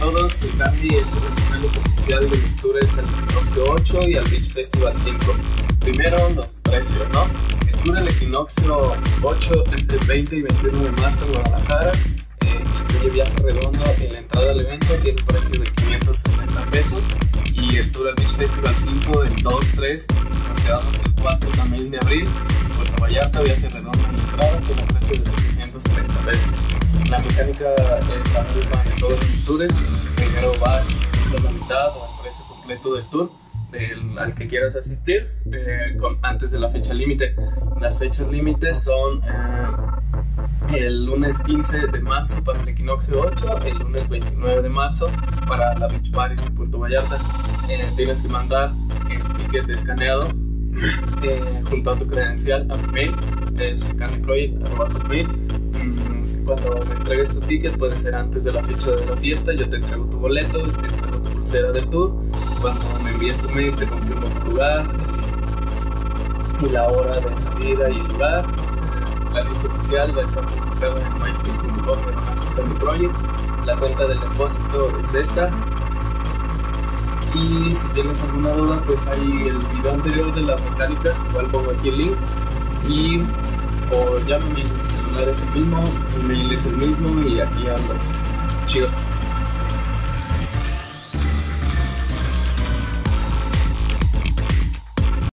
todos, Candy, este es el primer oficial de mis tours al Equinoccio 8 y al Beach Festival 5. Primero los precios, ¿no? El tour al Equinoccio 8 entre el 20 y 21 de marzo en Guadalajara eh, incluye viaje redondo y la entrada al evento tiene un precio de 560 pesos y el tour al Beach Festival 5 del 2, 3 nos quedamos el 4 también de abril Puerto Vallarta, viaje redondo y entrada con un precio de 730 pesos. La mecánica es la misma tours. Primero vas la mitad o el precio completo del tour del, al que quieras asistir eh, con, antes de la fecha límite. Las fechas límites son eh, el lunes 15 de marzo para el equinoccio 8, el lunes 29 de marzo para la Beach Party de Puerto Vallarta. Eh, tienes que mandar el ticket escaneado eh, junto a tu credencial a mi mail, es cuando me entregues tu ticket, puede ser antes de la fecha de la fiesta, yo te entrego tu boleto, te entrego tu pulsera del tour. Cuando me envíes tu mail, te confirmo tu lugar y la hora de salida y el lugar. La lista oficial va a estar publicada en myspace.com de Project. La cuenta del depósito es esta, y si tienes alguna duda, pues hay el video anterior de las mecánicas, igual pongo aquí el link. Y o llámame, mi celular es el mismo, mi mail es el mismo y aquí ando. Chido.